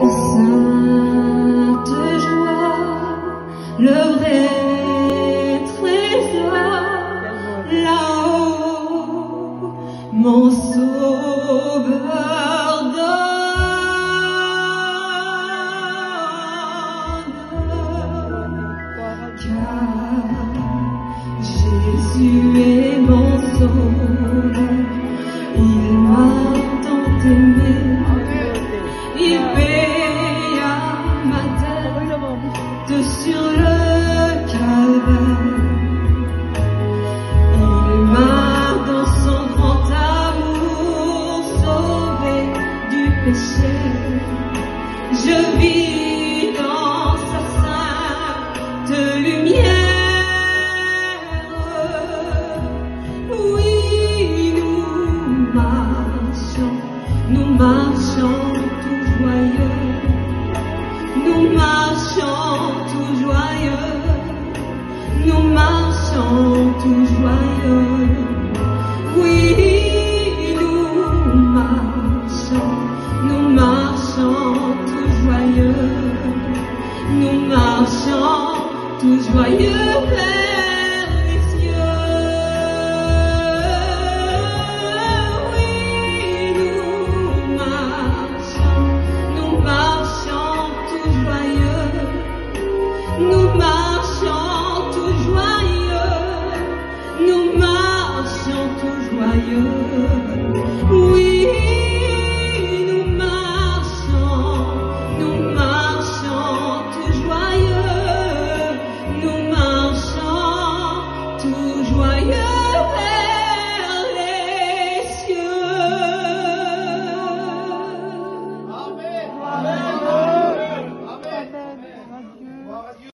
Sainte joie, le vrai trésor, là-haut, mon sauveur. Car Jésus est mon sauveur, il m'a tant aimé, marchons tout joyeux. Nous marchons tout joyeux. Nous marchons tout joyeux. Oui, nous marchons, nous marchons tout joyeux. Nous marchons tout joyeux nous marchons tout joyeux, nous marchons tout joyeux. Oui, nous marchons, nous marchons tout joyeux, nous marchons tout joyeux.